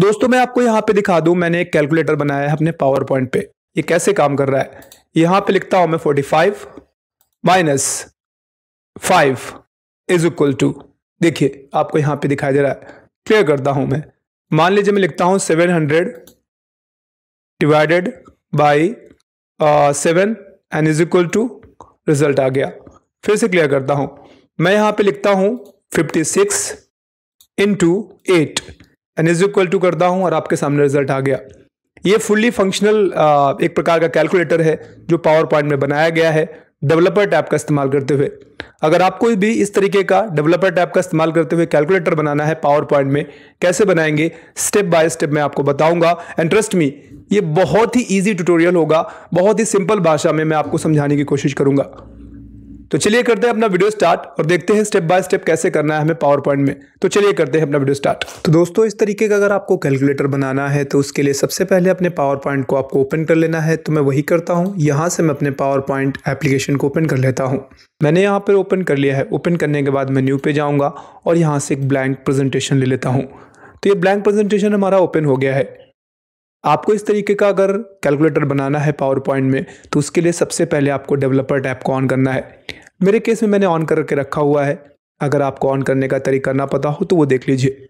दोस्तों, मैं आपको यहाँ पे दिखा दूँ, मैंने एक कैलकुलेटर बनाया है अपने पावर पॉइंट पे। ये कैसे काम कर रहा है? यहाँ पे लिखता हूँ मैं 45 minus five is equal to देखिए, आपको यहाँ पे दिखाई दे रहा है। क्लियर करता हूँ मैं। मान लीजिए मैं लिखता हूँ 700 divided by seven N is equal to result आ गया। फिर से क्लियर करता हूँ। मैं यहाँ पे लिखता हूँ 56 six into eight N is equal to करता हूँ और आपके सामने रिज़ल्ट आ गया। ये फुल्ली फंक्शनल एक प्रकार का कैलकुलेटर है, जो पावर पॉइंट में बनाया गया है डेवलपर टैब का इस्तेमाल करते हुए। अगर आपको भी इस तरीके का डेवलपर टैब का इस्तेमाल करते हुए कैलकुलेटर बनाना है पावर पॉइंट में, कैसे बनाएँगे? स्टेप बाय स्टेप मैं आपको बताऊँगा। एंड ट्रस्ट मी ये बहुत ही इजी ट्यूटोरियल होगा। बहुत ही सिंपल भाषा में मैं आपको समझाने की कोशिश करूँगा। तो चलिए करते हैं अपना वीडियो स्टार्ट और देखते हैं स्टेप बाय स्टेप कैसे करना है हमें पावर पॉइंट में। तो चलिए करते हैं अपना वीडियो स्टार्ट। तो दोस्तों, इस तरीके का अगर आपको कैलकुलेटर बनाना है तो उसके लिए सबसे पहले अपने पावर पॉइंट को आपको ओपन कर लेना है। तो मैं वही करता हूँ। यहाँ से मैं अपने पावर पॉइंट एप्लीकेशन को ओपन कर लेता हूँ। मैंने यहाँ पर ओपन कर लिया है। ओपन करने के बाद मैं न्यू पे जाऊँगा और यहाँ से एक ब्लैंक प्रेजेंटेशन ले लेता हूँ। तो ये ब्लैंक प्रेजेंटेशन हमारा ओपन हो गया है। आपको इस तरीके का अगर कैलकुलेटर बनाना है पावर पॉइंट में तो उसके लिए सबसे पहले आपको डेवलपर टैब को ऑन करना है। मेरे केस में मैंने ऑन करके रखा हुआ है। अगर आपको ऑन करने का तरीका ना पता हो तो वो देख लीजिए।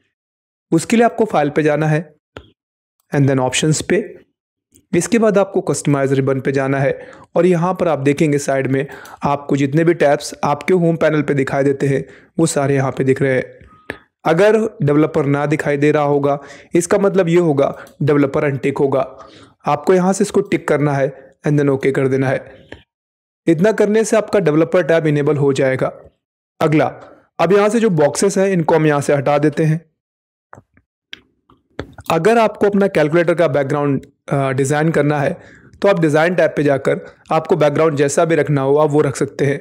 उसके लिए आपको फ़ाइल पे जाना है। एंड देन ऑप्शंस पे। इसके बाद आपको कस्टमाइज रिबन पे जाना है। और यहाँ पर आप देखेंगे साइड में, आपको जितने भी टैब्स आपके होम पैनल पे दिखाई देते हैं, वो सारे यहाँ पे दिख रहे हैं। अगर डेवलपर ना दिखाई दे रहा होगा, इसका मतलब ये होगा डेवलपर अनटिक होगा। आपको यहाँ से इसको टिक करना है। एंड देन ओके कर देना है। इतना करने से आपका डेवलपर टैब इनेबल हो जाएगा। अगला, अब यहाँ से जो बॉक्सेस हैं, इनको हम यहाँ से हटा देते हैं। अगर आपको अपना कैलकुलेटर का बैकग्राउंड डिज़ाइन करना है तो आप डिज़ाइन टैब पे जाकर आपको बैकग्राउंड जैसा भी रखना हो, आप वो रख सकते हैं।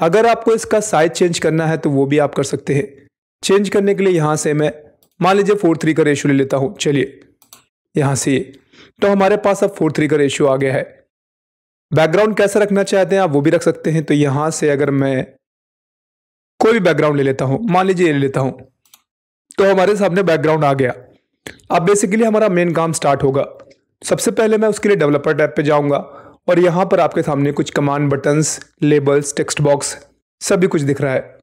अगर आपको इसका साइज़ चेंज करना है तो वो भी आप कर सकते हैं। चेंज करने के लिए यहाँ से मैं, मान लीजिए फोर थ्री का रेशियो ले लेता हूँ। चलिए, यहाँ से तो हमारे पास अब फोर थ्री का रेशियो आ गया है। बैकग्राउंड कैसे रखना चाहते हैं, आप वो भी रख सकते हैं। तो यहाँ से अगर मैं कोई भी बैकग्राउंड ले लेता हूँ, मान लीजिए ले लेता हूँ तो हमारे सामने बैकग्राउंड आ गया। अब बेसिकली हमारा मेन काम स्टार्ट होगा। सबसे पहले मैं उसके लिए डेवलपर टैब पे जाऊँगा और यहाँ पर आपके सामने कुछ command buttons labels text box सभी कुछ दिख रहा है।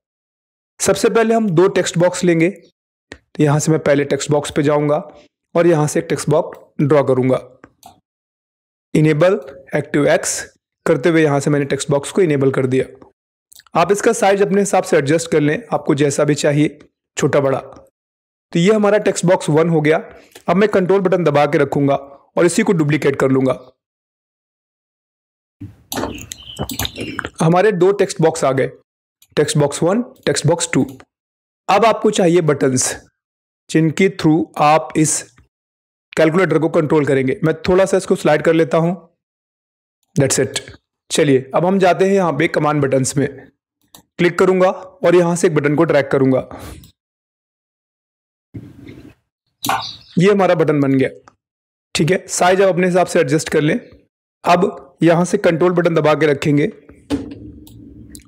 सबसे पहले हम दो टेक्स्ट बॉक्स लेंगे। तो यहाँ से मैं पहले टेक्स्ट बॉक्स पे जाऊँगा और यहाँ से एक टेक्स्ट बॉक्स ड्रॉ करूँगा। इनेबल एक्टिव एक्स करते हुए यहाँ से मैंने टेक्स्ट बॉक्स को इनेबल कर दिया। आप इसका साइज़ अपने हिसाब से एडजस्ट कर लें, आपको जैसा भी चाहिए, छोटा बड़ा। तो ये हमारा टेक्स्ट बॉक्स वन हो गया। अब मैं कंट्रोल बटन दबा के रखूँगा और इसी को डुप्लीकेट कर लूँगा। हमारे दो टेक्स्ट बॉक्स आ गए। Text box one text box two अब आपको चाहिए बटन्स जिनके थ्रू आप इस कैलकुलेटर को कंट्रोल करेंगे। मैं थोड़ा सा इसको स्लाइड कर लेता हूँ। दैट्स इट चलिए, अब हम जाते हैं यहाँ पे कमांड बटन्स में। क्लिक करूँगा और यहाँ से एक बटन को ट्रैक करूँगा। ये हमारा बटन बन गया। ठीक है साइज़ आप अपने हिसाब से एडजस्ट कर लें। अब यहाँ से कंट्रोल बटन दबा के रखेंगे।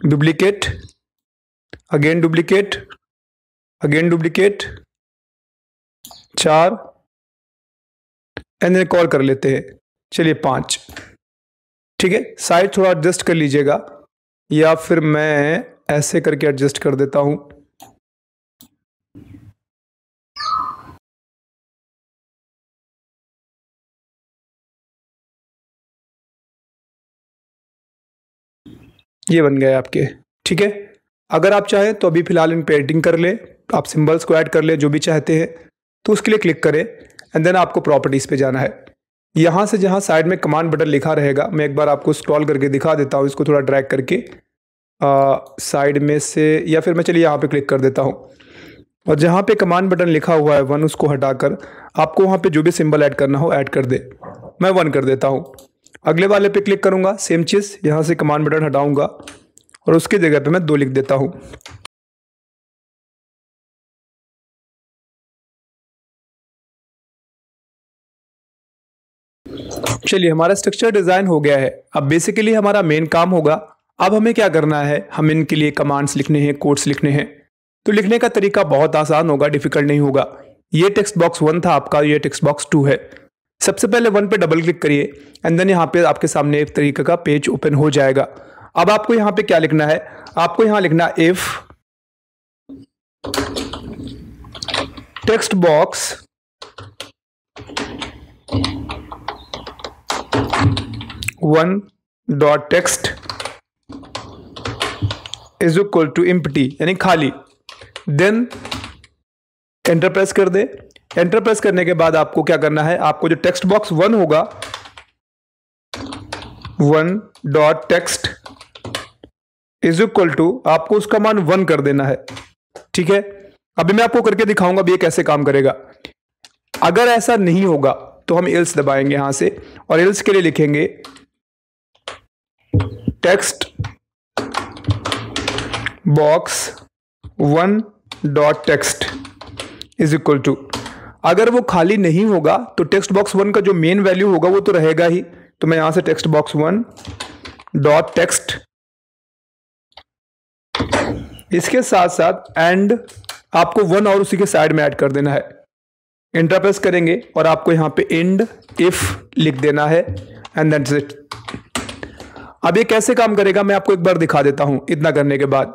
Duplicate again duplicate again duplicate चार। एंड देन कॉल कर लेते हैं। चलिए पाँच। ठीक है? साइज़ थोड़ा एडजस्ट कर लीजिएगा। या फिर मैं ऐसे करके एडजस्ट कर देता हूँ। ये बन गए आपके। ठीक है? अगर आप चाहें तो अभी फ़िलहाल इन पेंटिंग कर ले। आप सिंबल्स को ऐड कर ले, जो भी चाहते हैं। तो उसके लिए क्लिक करें। एंड देन आपको प्रॉपर्टीज़ पे जाना है। यहाँ से जहाँ साइड में कमांड बटन लिखा रहेगा, मैं एक बार आपको स्क्रॉल करके दिखा देता हूँ, इसको थोड़ा ड्रैग करके साइड में से, या फिर मैं चलिए यहाँ पे क्लिक कर देता हूँ। और जहाँ पे कमांड बटन लिखा हुआ है वन उसको हटाकर, आपको वहाँ पे जो भी सिंबल ऐड करना हो ऐड कर दे। मैं वन कर देता हूँ। अगले वाले पे क्लिक करूँगा सेम चीज़, यहाँ से कमांड बटन हटाऊँगा, और उसकी जगह पे मैं दो लिख देता हूँ। चलिए, हमारा स्ट्रक्चर डिज़ाइन हो गया है। अब बेसिकली हमारा मेन काम होगा। अब हमें क्या करना है? हम इनके लिए कमांड्स लिखने हैं कोड्स लिखने हैं। तो लिखने का तरीका बहुत आसान होगा डिफ़िकल्ट नहीं होगा। ये टेक्स्ट बॉक्स वन था आपका, ये टेक्स्ट बॉक्स टू है। सबसे पहले वन पे डबल क्लिक करिए एंड देन यहाँ पे आपके सामने एक तरीके का पेज ओपन हो जाएगा। अब आपको यहाँ पे क्या लिखना है? आपको यहाँ लिखना if text box one dot text is equal to empty यानी खाली। देन एंटर प्रेस कर दे। एंटर प्रेस करने के बाद आपको क्या करना है? आपको जो टेक्स्ट बॉक्स वन होगा one dot text is equal to आपको उसका मान वन कर देना है। ठीक है? अभी मैं आपको करके दिखाऊँगा ये कैसे काम करेगा। अगर ऐसा नहीं होगा तो हम एल्स दबाएँगे यहाँ से, और एल्स के लिए लिखेंगे text box one dot text is equal to. अगर वो खाली नहीं होगा तो टेक्स्ट बॉक्स वन का जो मेन वैल्यू होगा, वो तो रहेगा ही। तो मैं यहाँ से text box one dot text इसके साथ साथ एंड आपको वन और उसी के साइड में ऐड कर देना है। इंटरप्रेस करेंगे और आपको यहाँ पे एंड इफ़ लिख देना है एंड इट अब ये कैसे काम करेगा, मैं आपको एक बार दिखा देता हूँ इतना करने के बाद।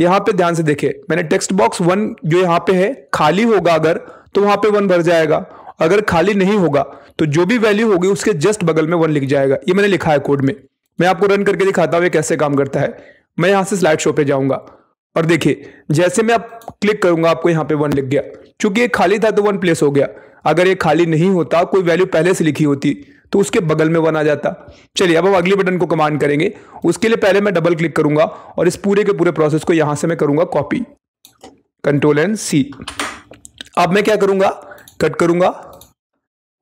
यहाँ पे ध्यान से देखिए, मैंने टेक्स्ट बॉक्स वन जो यहाँ पे है, खाली होगा अगर तो वहाँ पे वन भर जाएगा। अगर खाली नहीं होगा तो जो भी वैल्यू होगी, उसके जस्ट बगल में वन लिख जाएगा। ये मैंने लिखा है कोड में। मैं आपको रन करके दिखाता हूँ कैसे काम करता है। मैं यहाँ से स्लाइड शो पे जाऊँगा। और देखिए, जैसे मैं आप क्लिक करूँगा, आपको यहाँ पे वन लिख गया। चूँकि ये खाली था तो वन प्लेस हो गया। अगर ये खाली नहीं होता, कोई वैल्यू पहले से लिखी होती तो उसके बगल में वन आ जाता। चलिए, अब हम अगले बटन को कमांड करेंगे। उसके लिए पहले मैं डबल क्लिक करूँगा और इस पूरे के पूरे प्रोसेस को यहाँ से मैं करूँगा कॉपी कंट्रोल एंड सी अब मैं क्या करूँगा? कट करूँगा।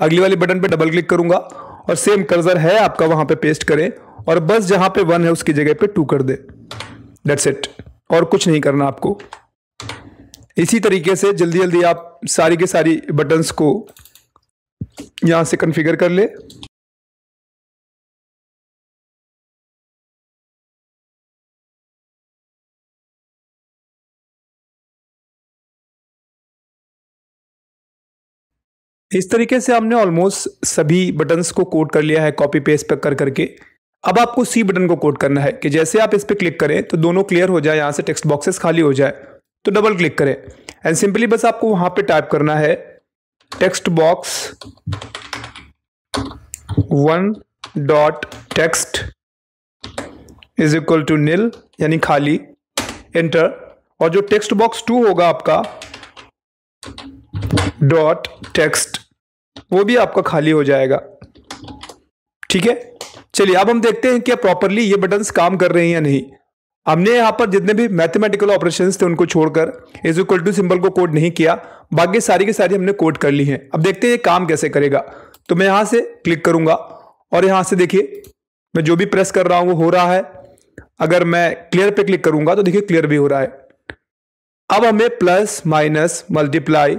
अगली वाली बटन पे डबल क्लिक करूँगा और सेम कर्जर है आपका, वहाँ पे पेस्ट करें और बस जहाँ पे वन है उसकी जगह पे टू कर दे। डेट्स इट और कुछ नहीं करना आपको। इसी तरीके से जल्दी जल्दी आप सारी के सारी बटन्स को यहाँ से कॉन्फ़िगर कर ले। इस तरीके से हमने ऑलमोस्ट सभी बटन्स को कोड कर लिया है कॉपी पेस्ट पर कर करके। अब आपको सी बटन को कोड करना है कि जैसे आप इस पर क्लिक करें तो दोनों क्लियर हो जाए, यहाँ से टेक्स्ट बॉक्सेस खाली हो जाए तो डबल क्लिक करें। एंड सिंपली बस आपको वहाँ पे टाइप करना है text box one dot text is equal to nil यानी खाली एंटर और जो टेक्स्ट बॉक्स टू होगा आपका डॉट टेक्स्ट वो भी आपका खाली हो जाएगा। ठीक है? चलिए, अब हम देखते हैं क्या प्रॉपरली ये बटन्स काम कर रहे हैं या नहीं। हमने यहाँ पर जितने भी मैथमेटिकल ऑपरेशन थे उनको छोड़कर इज़ इक्वल टू सिंबल को कोड नहीं किया। बाकी सारी की सारी हमने कोड कर ली है। अब देखते हैं ये काम कैसे करेगा। तो मैं यहाँ से क्लिक करूँगा और यहाँ से देखिए, मैं जो भी प्रेस कर रहा हूँ वो हो रहा है। अगर मैं क्लियर पे क्लिक करूँगा तो देखिए क्लियर भी हो रहा है। अब हमें प्लस माइनस मल्टीप्लाई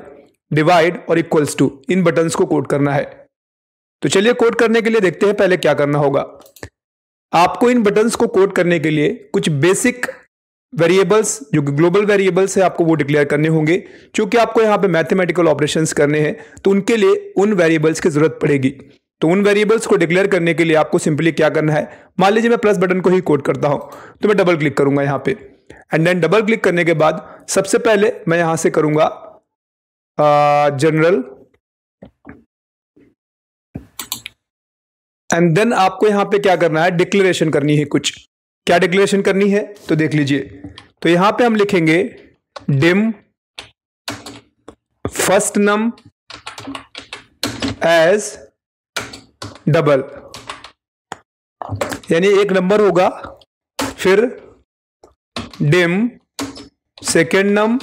डिवाइड और इक्वल्स टू इन बटन्स को कोड करना है। तो चलिए कोड करने के लिए देखते हैं पहले क्या करना होगा। आपको इन बटन्स को कोड करने के लिए कुछ बेसिक वेरिएबल्स जो ग्लोबल वेरिएबल्स है, आपको वो डिक्लेयर करने होंगे। क्योंकि आपको यहाँ पे मैथमेटिकल ऑपरेशंस करने हैं तो उनके लिए उन वेरिएबल्स की ज़रूरत पड़ेगी। तो उन वेरिएबल्स को डिक्लेयर करने के लिए आपको सिंपली क्या करना है? मान लीजिए मैं प्लस बटन को ही कोड करता हूँ तो मैं डबल क्लिक करूँगा यहाँ पे। एंड देन डबल क्लिक करने के बाद सबसे पहले मैं यहाँ से करूँगा जनरल एंड देन आपको यहाँ पे क्या करना है? डिक्लेरेशन करनी है कुछ। क्या डिक्लेरेशन करनी है? तो देख लीजिए। तो यहाँ पे हम लिखेंगे dim first num as double यानी एक नंबर होगा, फिर dim second num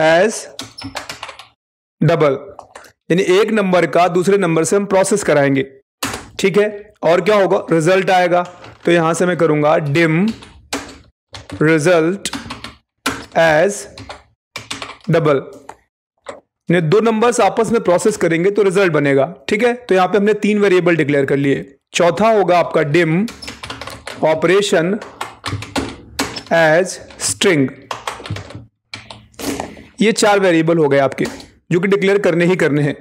as double यानी एक नंबर का दूसरे नंबर से हम प्रोसेस कराएँगे। ठीक है? और क्या होगा? रिज़ल्ट आएगा। तो यहाँ से मैं करूँगा डिम रिज़ल्ट एज डबल ने दो नंबर्स आपस में प्रोसेस करेंगे तो रिज़ल्ट बनेगा। ठीक है? तो यहाँ पे हमने तीन वेरिएबल डिक्लेयर कर लिए। चौथा होगा आपका डिम ऑपरेशन एज स्ट्रिंग ये चार वेरिएबल हो गए आपके। जो कि डिक्लेयर करने ही करने हैं।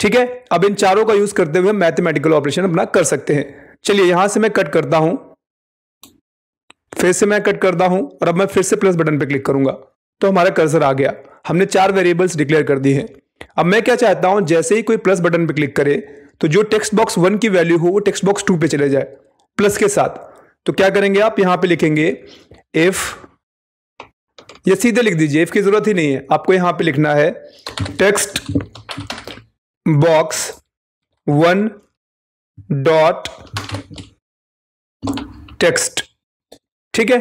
ठीक है? अब इन चारों का यूज़ करते हुए मैथमेटिकल ऑपरेशन अपना कर सकते हैं। चलिए, यहाँ से मैं कट करता हूँ। फिर से मैं कट करता हूँ और अब मैं फिर से प्लस बटन पर क्लिक करूँगा। तो हमारा कर्सर आ गया। हमने चार वेरिएबल्स डिक्लेयर कर दी हैं। अब मैं क्या चाहता हूँ, जैसे ही कोई प्लस बटन पर क्लिक करे तो जो टेक्स्ट बॉक्स वन की वैल्यू हो, वो टेक्स्ट बॉक्स टू पे चले जाए प्लस के साथ। तो क्या करेंगे आप? यहाँ पे लिखेंगे इफ़ ये सीधे लिख दीजिए इफ़ की ज़रूरत ही नहीं है। आपको यहाँ पे लिखना है text box one dot text ठीक है?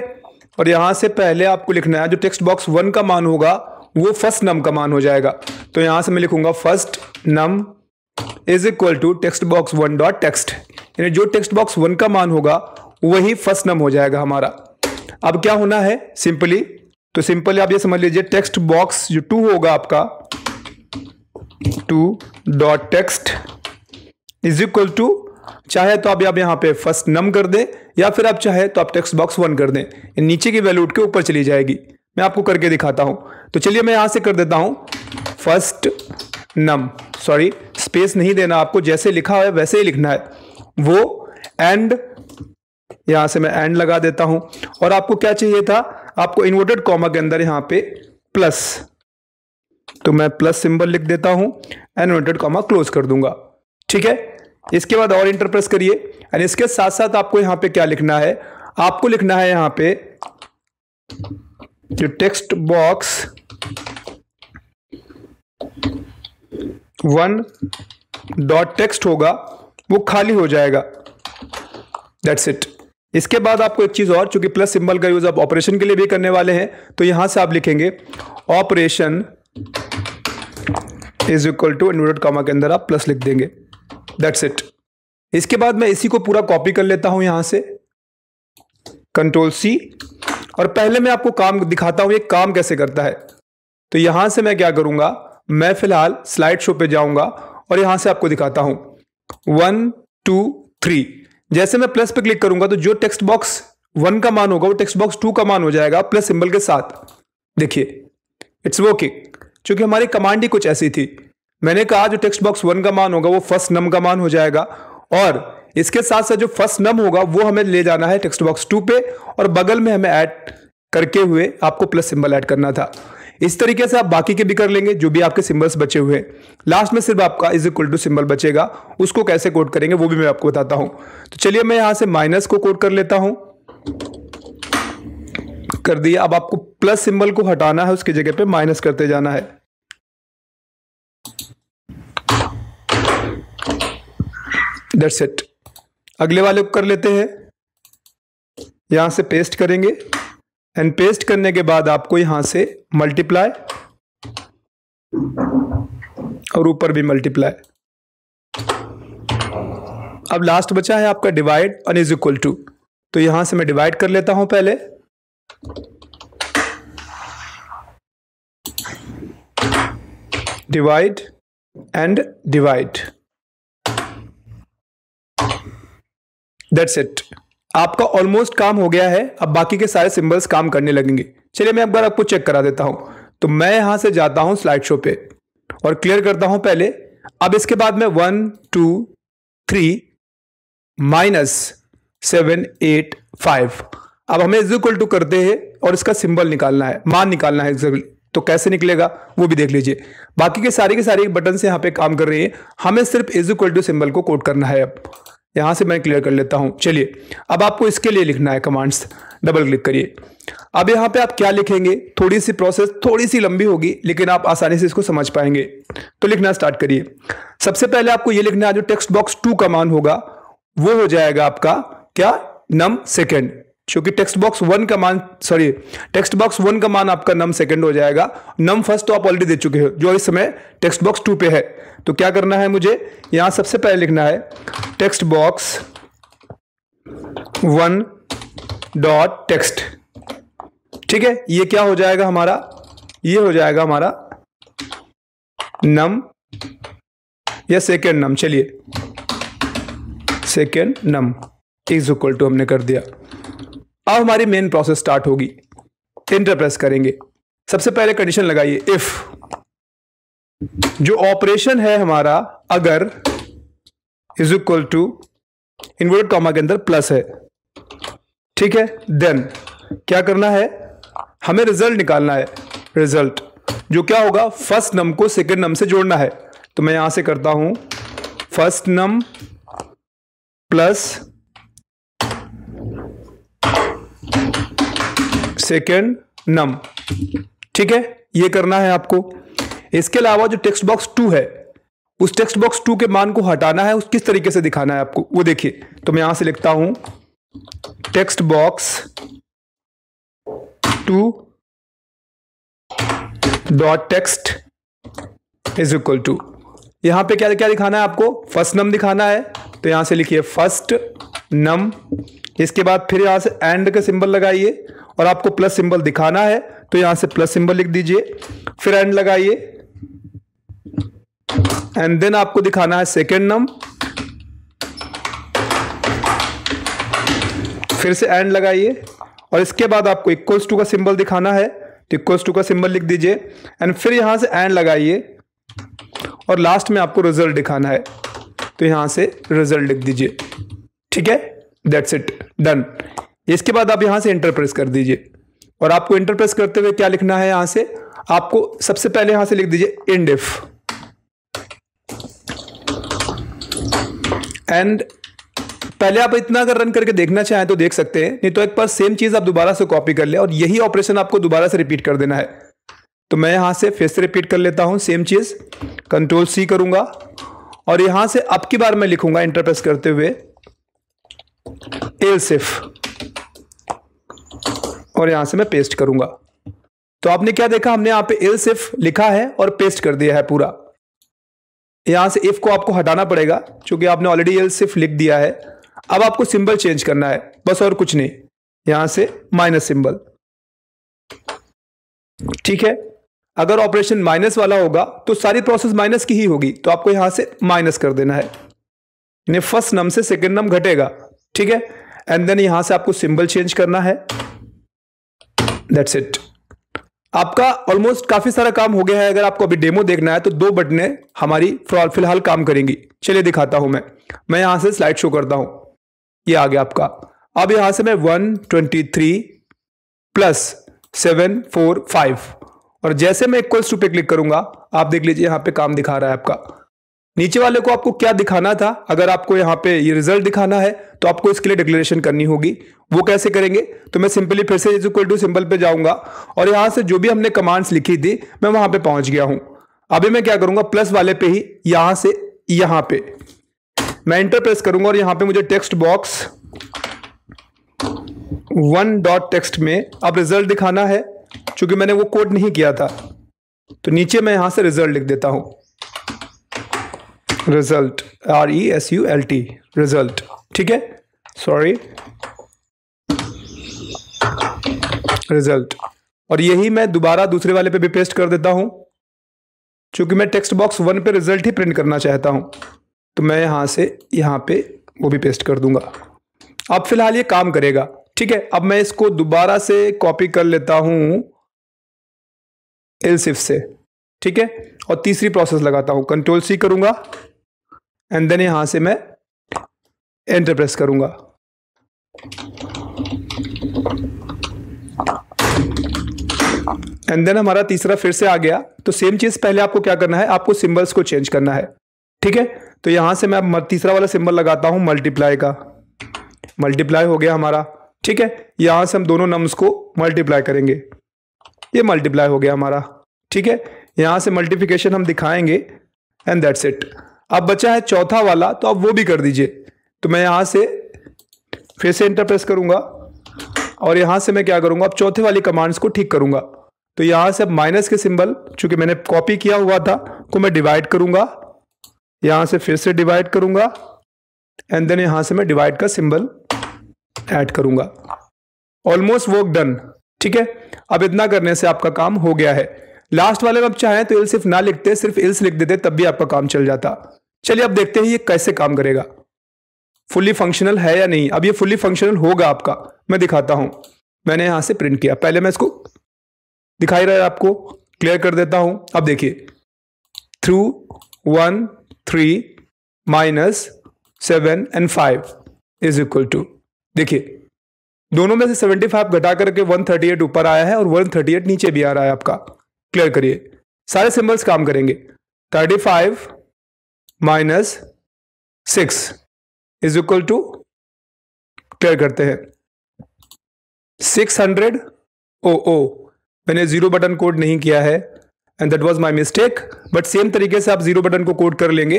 और यहाँ से पहले आपको लिखना है, जो टेक्स्ट बॉक्स वन का मान होगा, वो फ़र्स्ट नम का मान हो जाएगा। तो यहाँ से मैं लिखूँगा first num is equal to text box one dot text यानी जो टेक्स्ट बॉक्स वन का मान होगा, वही फ़र्स्ट नम हो जाएगा हमारा। अब क्या होना है? सिंपली तो सिंपली आप ये समझ लीजिए टेक्स्ट बॉक्स जो टू होगा आपका two dot text is equal to चाहे तो आप आप यहाँ पे फ़र्स्ट नम कर दें, या फिर आप चाहे तो आप टेक्स्ट बॉक्स वन कर दें। नीचे की वैल्यू उठ के ऊपर चली जाएगी। मैं आपको करके दिखाता हूँ। तो चलिए मैं यहाँ से कर देता हूँ। फ़र्स्ट नम सॉरी स्पेस नहीं देना आपको, जैसे लिखा है वैसे ही लिखना है। वो एंड यहाँ से मैं एंड लगा देता हूँ। और आपको क्या चाहिए था? आपको इन्वर्टेड कॉमा के अंदर यहाँ पे प्लस तो मैं प्लस सिंबल लिख देता हूँ इन्वर्टेड कॉमा क्लोज कर दूँगा। ठीक है? इसके बाद और इंटर प्रेस करिए। एंड इसके साथ साथ आपको यहाँ पे क्या लिखना है? आपको लिखना है यहाँ पे जो text box one dot text होगा, वो खाली हो जाएगा। दैट्स इट इसके बाद आपको एक चीज़ और, चूँकि प्लस सिंबल का यूज़ आप ऑपरेशन के लिए भी करने वाले हैं तो यहाँ से आप लिखेंगे operation is equal to inverted comma के अंदर आप प्लस लिख देंगे। दैट्स इट इसके बाद मैं इसी को पूरा कॉपी कर लेता हूँ यहाँ से। कंट्रोल सी और पहले मैं आपको काम दिखाता हूँ, ये काम कैसे करता है। तो यहाँ से मैं क्या करूँगा, मैं फ़िलहाल स्लाइड शो पे जाऊँगा और यहाँ से आपको दिखाता हूँ। वन टू थ्री जैसे मैं प्लस पे क्लिक करूँगा तो जो टेक्स्ट बॉक्स वन का मान होगा, वो टेक्स्ट बॉक्स टू का मान हो जाएगा प्लस सिंबल के साथ। देखिए इट्स वर्किंग क्योंकि हमारी कमांड ही कुछ ऐसी थी। मैंने कहा, जो टेक्स्ट बॉक्स वन का मान होगा, वो फ़र्स्ट नम का मान हो जाएगा। और इसके साथ साथ जो फ़र्स्ट नम होगा, वो हमें ले जाना है टेक्स्ट बॉक्स टू पे, और बगल में हमें ऐड करके हुए आपको प्लस सिंबल ऐड करना था। इस तरीके से आप बाकी के भी कर लेंगे, जो भी आपके सिंबल्स बचे हुए लास्ट में सिर्फ़ आपका इज़ इक्वल टू सिंबल बचेगा। उसको कैसे कोड करेंगे, वो भी मैं आपको बताता हूँ। तो चलिए मैं यहाँ से माइनस को कोड कर लेता हूँ। कर दिया। अब आपको प्लस सिंबल को हटाना है, उसकी जगह पे माइनस करते जाना है। दैट्स इट अगले वाले को कर लेते हैं। यहाँ से पेस्ट करेंगे। एंड पेस्ट करने के बाद आपको यहाँ से मल्टीप्लाई और ऊपर भी मल्टीप्लाई अब लास्ट बचा है आपका डिवाइड अन इज़ इक्वल टू तो यहाँ से मैं डिवाइड कर लेता हूँ पहले। Divide and divide that's it आपका ऑलमोस्ट काम हो गया है, अब बाकी के सारे सिंबल्स काम करने लगेंगे। चलिए मैं एक बार आपको चेक करा देता हूँ। तो मैं यहाँ से जाता हूँ स्लाइड शो पे और क्लियर करता हूँ पहले। अब इसके बाद में one two three minus seven eight five अब हमें इज़ इक्वल टू करते हैं और इसका सिंबल निकालना है, मान निकालना है एग्जैक्टली तो कैसे निकलेगा, वो भी देख लीजिए। बाकी के सारे के सारे बटन से यहाँ पे काम कर रही है। हमें सिर्फ़ इज़ इक्वल टू सिंबल को कोड करना है अब। यहाँ से मैं क्लियर कर लेता हूँ। चलिए, अब आपको इसके लिए लिखना है कमांड्स डबल क्लिक करिए। अब यहाँ पे आप क्या लिखेंगे? थोड़ी सी प्रोसेस थोड़ी सी लंबी होगी, लेकिन आप आसानी से इसको समझ पाएँगे। तो लिखना स्टार्ट करिए। सबसे पहले आपको यह लिखना है, जो टेक्स्ट बॉक्स टू का मान होगा, वो हो जाएगा आपका क्या? नम सेकेंड क्योंकि टेक्स्ट बॉक्स वन का मान सॉरी टेक्स्ट बॉक्स वन का मान आपका नम सेकंड हो जाएगा। नम फ़र्स्ट तो आप ऑलरेडी दे चुके हो, जो इस समय टेक्स्ट बॉक्स टू पे है। तो क्या करना है मुझे? यहाँ सबसे पहले लिखना है text box one dot text. ठीक है? ये क्या हो जाएगा हमारा? ये हो जाएगा हमारा नम या सेकेंड नम। चलिए। Second num is equal to हमने कर दिया। अब हमारी मेन प्रोसेस स्टार्ट होगी। इंटर प्रेस करेंगे। सबसे पहले कंडीशन लगाइए। इफ़ जो ऑपरेशन है हमारा, अगर is equal to invert comma के अंदर प्लस है। ठीक है? देन क्या करना है? हमें रिज़ल्ट निकालना है। रिज़ल्ट जो क्या होगा? फ़र्स्ट नम को सेकेंड नम से जोड़ना है। तो मैं यहाँ से करता हूँ। First num plus second num ठीक है? ये करना है आपको। इसके अलावा जो टेक्स्ट बॉक्स टू है उस टेक्स्ट बॉक्स टू के मान को हटाना है, उस किस तरीके से दिखाना है आपको? वो देखिए तो मैं यहाँ से लिखता हूँ। Text box two dot text is equal to यहाँ पे क्या क्या दिखाना है आपको? फ़र्स्ट नम दिखाना है। तो यहाँ से लिखिए फ़र्स्ट नम इसके बाद फिर यहाँ से एंड का सिंबल लगाइए। और आपको प्लस सिंबल दिखाना है तो यहाँ से प्लस सिंबल लिख दीजिए। फिर एंड लगाइए। एंड देन आपको दिखाना है सेकेंड नम फिर से एंड लगाइए। और इसके बाद आपको इक्वल्स टू का सिंबल दिखाना है। तो इक्वल्स टू का सिंबल लिख दीजिए। एंड फिर यहाँ से एंड लगाइए। और लास्ट में आपको रिज़ल्ट दिखाना है। तो यहाँ से रिज़ल्ट लिख दीजिए। ठीक है? दैट्स इट डन इसके बाद आप यहाँ से इंटर प्रेस कर दीजिए। और आपको इंटर प्रेस करते हुए क्या लिखना है यहाँ से? आपको सबसे पहले यहाँ से लिख दीजिए इंड इफ़ एंड पहले आप इतना अगर रन करके देखना चाहें तो देख सकते हैं, नहीं तो एक बार सेम चीज़ आप दोबारा से कॉपी कर ले और यही ऑपरेशन आपको दोबारा से रिपीट कर देना है। तो मैं यहाँ से फिर से रिपीट कर लेता हूँ सेम चीज़ कंट्रोल सी करूँगा और यहाँ से अब की बार मैं लिखूँगा इंटरप्रेस करते हुए एल सिफ और यहाँ से मैं पेस्ट करूँगा। तो आपने क्या देखा? हमने यहाँ पे एल सिफ लिखा है और पेस्ट कर दिया है पूरा। यहाँ से इफ़ को आपको हटाना पड़ेगा क्योंकि आपने ऑलरेडी एल सिर्फ़ लिख दिया है। अब आपको सिंबल चेंज करना है, बस और कुछ नहीं। यहाँ से माइनस सिंबल ठीक है? अगर ऑपरेशन माइनस वाला होगा तो सारी प्रोसेस माइनस की ही होगी तो आपको यहाँ से माइनस कर देना है। फ़र्स्ट नम से सेकेंड नम घटेगा, ठीक है? एंड देन यहाँ से आपको सिंबल चेंज करना है। दैट्स इट आपका ऑलमोस्ट काफ़ी सारा काम हो गया है। अगर आपको अभी डेमो देखना है तो दो बटने हमारी फ़िलहाल काम करेंगी। चलिए दिखाता हूँ मैं। मैं यहाँ से स्लाइड शो करता हूँ। ये आ गया आपका। अब यहाँ से मैं one, twenty three plus seven, four, five. और जैसे मैं इक्वल्स टू पे क्लिक करूँगा, आप देख लीजिए यहाँ पे काम दिखा रहा है आपका। नीचे वाले को आपको क्या दिखाना था? अगर आपको यहाँ पे ये रिज़ल्ट दिखाना है तो आपको इसके लिए डिक्लेरेशन करनी होगी। वो कैसे करेंगे? तो मैं सिंपली फिर से इक्वल टू सिंबल पे जाऊँगा और यहाँ से जो भी हमने कमांड्स लिखी थी, मैं वहाँ पे पहुँच गया हूँ। अभी मैं क्या करूँगा? प्लस वाले पे ही यहाँ से यहाँ पे मैं इंटर प्रेस करूँगा और यहाँ पे मुझे text box one dot text में अब रिज़ल्ट दिखाना है क्योंकि मैंने वो कोड नहीं किया था। तो नीचे मैं यहाँ से रिज़ल्ट लिख देता हूँ। Result R E S U L T result ठीक है? सॉरी रिज़ल्ट और यही मैं दोबारा दूसरे वाले पे भी पेस्ट कर देता हूँ। क्योंकि मैं टेक्स्ट बॉक्स वन पे रिज़ल्ट ही प्रिंट करना चाहता हूँ तो मैं यहाँ से यहाँ पे वो भी पेस्ट कर दूँगा। अब फ़िलहाल ये काम करेगा। ठीक है? अब मैं इसको दोबारा से कॉपी कर लेता हूँ एलसिफ से। ठीक है? और तीसरी प्रोसेस लगाता हूँ। कंट्रोल सी करूँगा। एंड देन यहाँ से मैं एंटर प्रेस करूँगा। एंड देन हमारा तीसरा फिर से आ गया। तो सेम चीज़ पहले आपको क्या करना है? आपको सिंबल्स को चेंज करना है। ठीक है? तो यहाँ से मैं तीसरा वाला सिंबल लगाता हूँ मल्टीप्लाई का। मल्टीप्लाई हो गया हमारा। ठीक है? यहाँ से हम दोनों नम्स को मल्टीप्लाई करेंगे। ये मल्टीप्लाई हो गया हमारा। ठीक है? यहाँ से मल्टीप्लिकेशन हम दिखाएँगे। एंड दैट्स इट अब बचा है चौथा वाला तो आप वो भी कर दीजिए। तो मैं यहाँ से फिर से इंटर प्रेस करूँगा। और यहाँ से मैं क्या करूँगा, अब चौथे वाली कमांड्स को ठीक करूँगा। तो यहाँ से अब माइनस के सिंबल चूँकि मैंने कॉपी किया हुआ था, को मैं डिवाइड करूँगा। यहाँ से फिर से डिवाइड करूँगा। एंड देन यहाँ से मैं डिवाइड का सिंबल ऐड करूँगा। ऑलमोस्ट वर्क डन ठीक है? अब इतना करने से आपका काम हो गया है। लास्ट वाले में आप चाहें तो इल्स सिर्फ़ ना लिखते, सिर्फ़ इल्स लिख देते, तब भी आपका काम चल जाता। चलिए अब देखते हैं ये कैसे काम करेगा। फुल्ली फंक्शनल है या नहीं? अब ये फुल्ली फंक्शनल होगा आपका। मैं दिखाता हूँ। मैंने यहाँ से प्रिंट किया। पहले मैं इसको दिखाई रहा है आपको। क्लियर कर देता हूँ। अब देखिए। Through one three minus seven and five is equal to देखिए। दोनों में से 75 घटा करके 138 ऊपर आया है और 138 नीचे भी आ रहा है आपका। क्लियर करिए। सारे सिंबल्स काम करेंगे। 35 minus six is equal to clear करते हैं। 600 ओ ओ, मैंने ज़ीरो बटन कोड नहीं किया है and that was my mistake but same तरीके से आप ज़ीरो बटन को कोड कर लेंगे।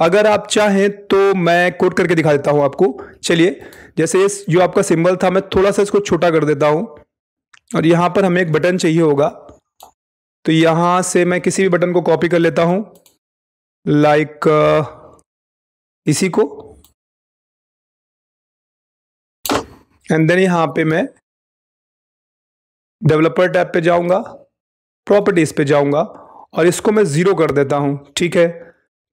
अगर आप चाहें तो मैं कोड करके दिखा देता हूँ आपको। चलिए, जैसे इस, जो आपका सिंबल था, मैं थोड़ा सा इसको छोटा कर देता हूँ, और यहाँ पर हमें एक बटन चाहिए होगा। तो यहाँ से मैं किसी भी बटन को कॉपी कर लेता हूँ। लाइक like, uh, इसी को। एंड देन यहाँ पे मैं डेवलपर टैब पे जाऊँगा प्रॉपर्टीज़ पे जाऊँगा और इसको मैं ज़ीरो कर देता हूँ ठीक है?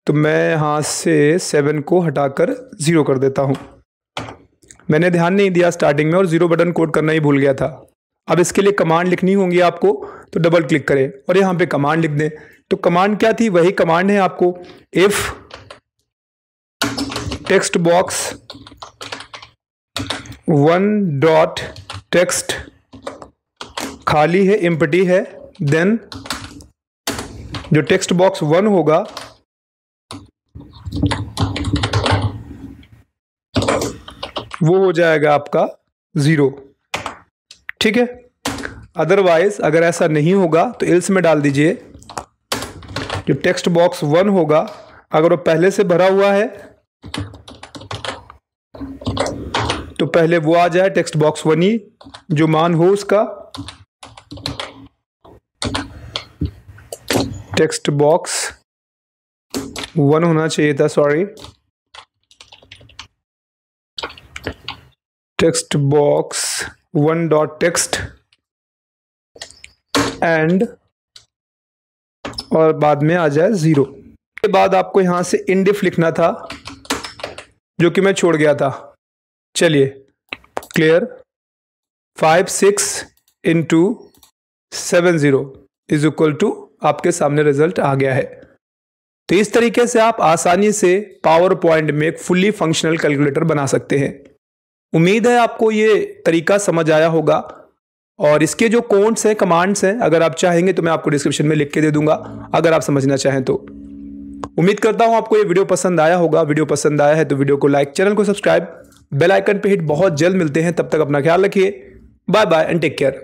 तो मैं यहाँ से सेवन को हटाकर ज़ीरो कर देता हूँ। मैंने ध्यान नहीं दिया स्टार्टिंग में और ज़ीरो बटन कोड करना ही भूल गया था। अब इसके लिए कमांड लिखनी होगी आपको तो डबल क्लिक करें और यहाँ पे कमांड लिख दें। तो कमांड क्या थी? वही कमांड है आपको। If text box one dot text खाली है इम्पटी है देन जो टेक्स्ट बॉक्स वन होगा, वो हो जाएगा आपका ज़ीरो ठीक है? अदरवाइज़ अगर ऐसा नहीं होगा तो इल्स में डाल दीजिए। जो टेक्स्ट बॉक्स वन होगा, अगर वो पहले से भरा हुआ है तो पहले वो आ जाए टेक्स्ट बॉक्स वन ही, जो मान हो उसका। टेक्स्ट बॉक्स वन होना चाहिए था sorry text box one dot text and और बाद में आ जाए ज़ीरो के बाद आपको यहाँ से इंडिफ लिखना था, जो कि मैं छोड़ गया था। चलिए clear five six into seven zero is equal to आपके सामने रिज़ल्ट आ गया है। तो इस तरीके से आप आसानी से पावर पॉइंट में एक फुल्ली फंक्शनल कैलकुलेटर बना सकते हैं। उम्मीद है आपको ये तरीका समझ आया होगा। और इसके जो कोड्स हैं, कमांड्स हैं, अगर आप चाहेंगे तो मैं आपको डिस्क्रिप्शन में लिख के दे दूँगा, अगर आप समझना चाहें तो। उम्मीद करता हूँ आपको ये वीडियो पसंद आया होगा। वीडियो पसंद आया है तो वीडियो को लाइक, चैनल को सब्सक्राइब, बेल आइकन पे हिट बहुत जल्द मिलते हैं। तब तक अपना ख्याल रखिए। Bye bye and take care.